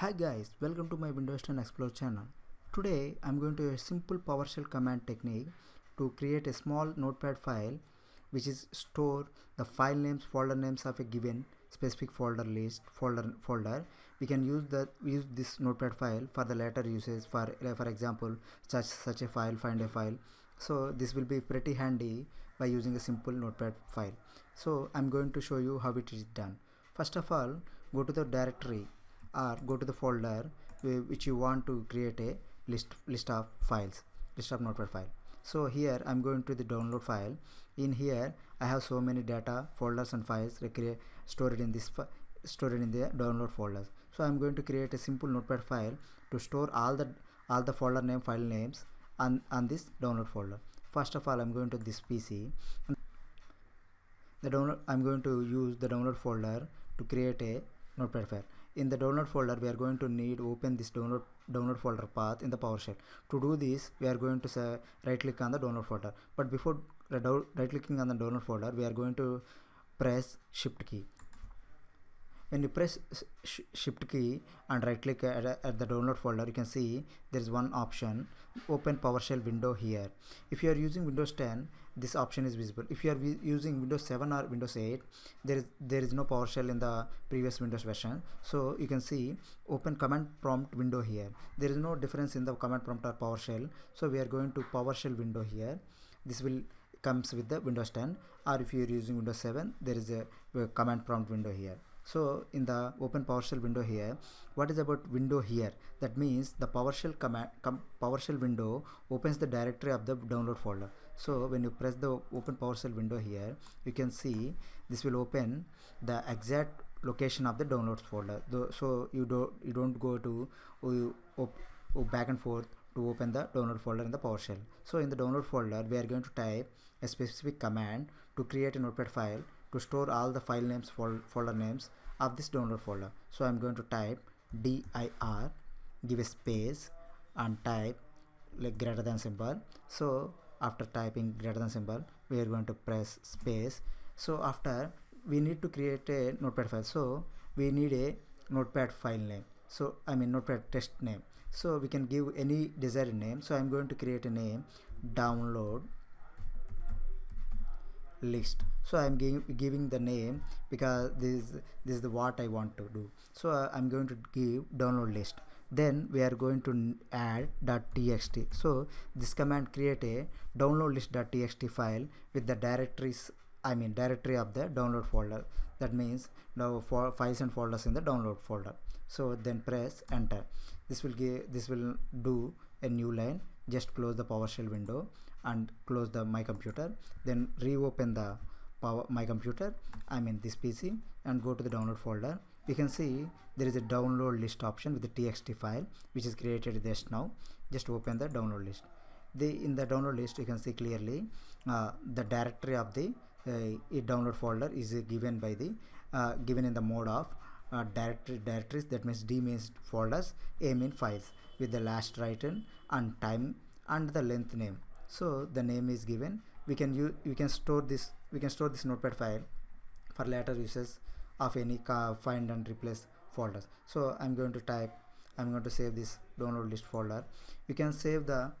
Hi guys, welcome to my Windows 10 Explore channel. Today I'm going to use a simple PowerShell command technique to create a small notepad file which is store the file names, folder names of a given specific folder list folder folder. We can use the use this notepad file for the later uses. For for example such such a file find a file. So this will be pretty handy by using a simple notepad file. So i'm going to show you how it is done. First of all go to the directory or go to the folder which you want to create a list list of files list of notepad file. So here i'm going to the download file. In here i have so many data folders and files stored in this stored in the download folders. So i'm going to create a simple notepad file to store all the all the folder name file names on on this download folder. First of all i'm going to this pc the download i'm going to use the download folder to create a notepad file in the download folder we are going to need open this download download folder path in the PowerShell. To do this we are going to say right click on the download folder. But before right clicking on the download folder we are going to press shift key when you press sh shift key and right click at, at, the download folder you can see there is one option open PowerShell window here. If you are using Windows 10 this option is visible. If you are using Windows 7 or Windows 8 there is there is no PowerShell in the previous Windows version. So you can see open command prompt window here. There is no difference in the command prompt or PowerShell. So we are going to PowerShell window here. This will comes with the Windows 10 or if you are using Windows 7 there is a, a command prompt window here so in the open PowerShell window here what is about window here? That means the PowerShell command com PowerShell window opens the directory of the download folder. So when you press the open PowerShell window here you can see this will open the exact location of the downloads folder. So you don't you don't go to oh, you oh, back and forth to open the download folder in the PowerShell. So in the download folder we are going to type a specific command to create a notepad file to store all the file names for folder names of this download folder. So i'm going to type dir give a space and type like greater than symbol. So after typing greater than symbol we are going to press space. So after we need to create a notepad file. So we need a notepad file name. So i mean notepad test name. So we can give any desired name. So i'm going to create a name download list. So i'm giving the name because this this is the what i want to do. So uh, i'm going to give download list. Then we are going to add .txt so this command create a download list.txt file with the directories i mean directory of the download folder. That means now for files and folders in the download folder. So then press enter. This will give this will do a new line just close the PowerShell window and close the my computer then reopen the power my computer I mean this PC and go to the download folder. You can see there is a download list option with the txt file which is created just now. Just open the download list. The in the download list you can see clearly uh, the directory of the uh, download folder is given by the uh, given in the mode of uh, directory directories that means d means folders a mean files with the last written and time and the length name. So the name is given. We can use we can store this we can store this notepad file for later uses of any find and replace folders. So i'm going to type i'm going to save this download list folder. You can save the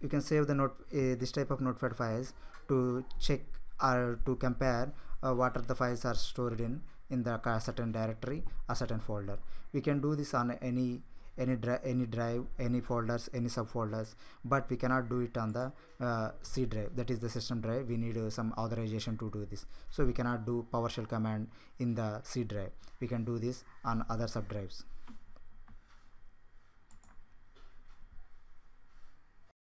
you can save the note uh, this type of notepad files to check or to compare uh, what are the files are stored in in the certain directory a certain folder. We can do this on any any drive any drive any folders any subfolders but we cannot do it on the uh, c drive. That is the system drive. We need uh, some authorization to do this. So we cannot do powershell command in the c drive. We can do this on other sub drives